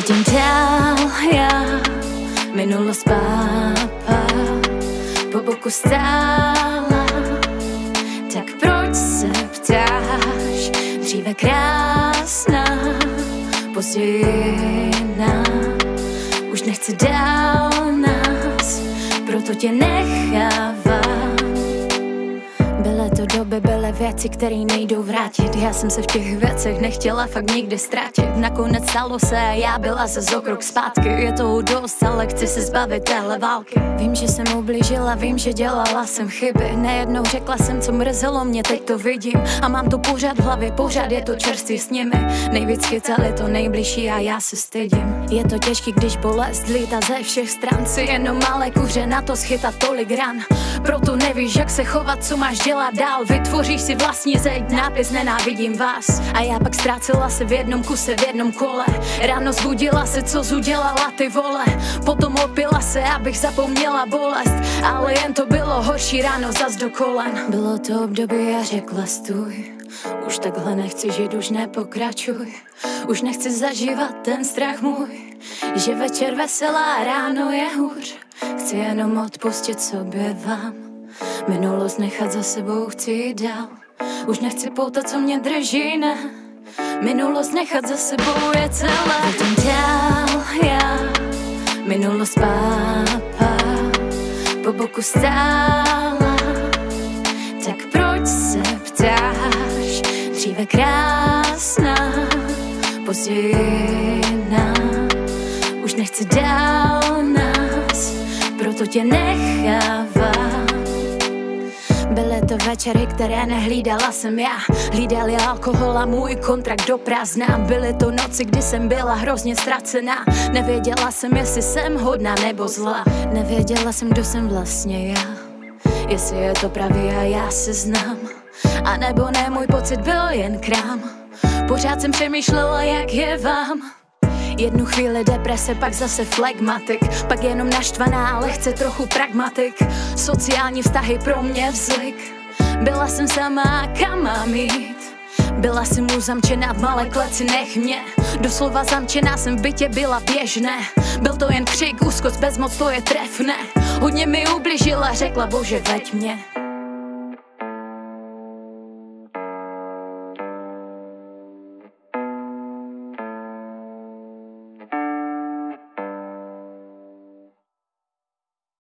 Vidím dál já, minulost pápa, po boku stála, tak proč se ptáš, dříve krásná, později už nechci dál nás, proto tě nechávám. Byly to doby, byly věci, které nejdou vrátit. Já jsem se v těch věcech nechtěla fakt nikdy ztratit. Nakonec stalo se a já byla ze okrok zpátky. Je toho dost, ale chci se zbavit téhle války. Vím, že jsem ublížila, vím, že dělala jsem chyby. Nejednou řekla jsem, co mrzelo mě, teď to vidím. A mám to pořád v hlavě, pořád je to čerstvý s nimi. Nejvíc chytali to nejbližší a já se stydím. Je to těžký, když bolest lítá ze všech stran. Si jenom malé kuře na to schytat tolik ran. Proto nevíš, jak se chovat, co máš dělat dál. Vytvoříš si vlastní zeď, nápis nenávidím vás. A já pak ztrácela se v jednom kuse, v jednom kole. Ráno zbudila se, co zudělala ty vole. Potom opila se, abych zapomněla bolest. Ale jen to bylo horší ráno zas do kolen. Bylo to období a řekla stůj už takhle nechci žít, už nepokračuj. Už nechci zažívat ten strach můj Že večer veselá, ráno je hůř. Chci jenom odpustit sobě vám Minulost nechat za sebou chci dál. Už nechci poutat, co mě drží, ne. Minulost nechat za sebou je celé. Vidím dál já. Minulost pápa. Po boku stála. Tak proč se ptáš? Dříve krásná Později Už nechci dál nás Proto tě nechávám to večery, které nehlídala jsem já. Hlídal já alkohol a můj kontrakt do prázdna. Byly to noci, kdy jsem byla hrozně ztracená. Nevěděla jsem, jestli jsem hodná nebo zlá. Nevěděla jsem, kdo jsem vlastně já. Jestli je to pravý a já se znám. A nebo ne, můj pocit byl jen krám. Pořád jsem přemýšlela, jak je vám. Jednu chvíli deprese, pak zase flegmatik Pak jenom naštvaná, ale chce trochu pragmatik. Sociální vztahy pro mě vzlik Byla jsem sama, kam mám jít? Byla jsem mu zamčená v malé kleci, nech mě. Doslova zamčená jsem v bytě, byla běžné. Byl to jen křik, úzkost, bezmoc, to je trefné. Hodně mi ubližila, řekla bože, veď mě